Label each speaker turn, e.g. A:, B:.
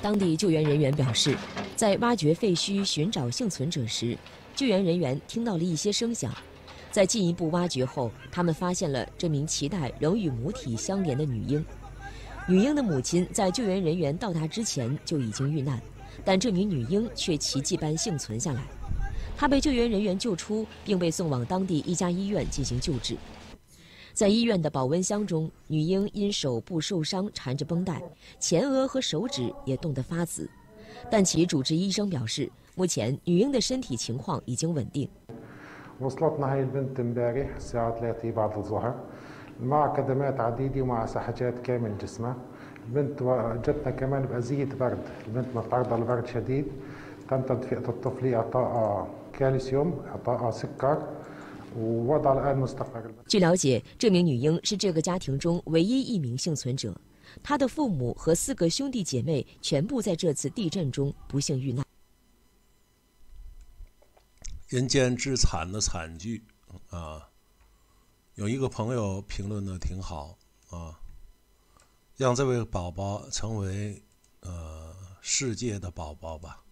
A: 当地救援人员表示，在挖掘废墟寻找幸存者时，救援人员听到了一些声响。在进一步挖掘后，他们发现了这名脐带仍与母体相连的女婴。女婴的母亲在救援人员到达之前就已经遇难，但这名女婴却奇迹般幸存下来。她被救援人员救出，并被送往当地一家医院进行救治。在医院的保温箱中，女婴因手部受伤缠着绷带，前额和手指也冻得发紫。但其主治医生表示，目前女婴的身体情况已经稳定。
B: وصلتنا هاي البنت امبارح الساعة 3 بعد الظهر مع كدمات عديدة ومع سحجات كامل جسمها البنت جتنا كمان بأذية برد البنت متعرضة لبرد شديد تم تدفئة الطفل إعطائها كالسيوم إعطائها سكر ووضع الآن مستقر
A: 据了解，这名女婴是这个家庭中唯一一名幸存者，她的父母和四个兄弟姐妹全部在这次地震中不幸遇难。
C: 人间之惨的惨剧啊！有一个朋友评论的挺好啊，让这位宝宝成为呃世界的宝宝吧。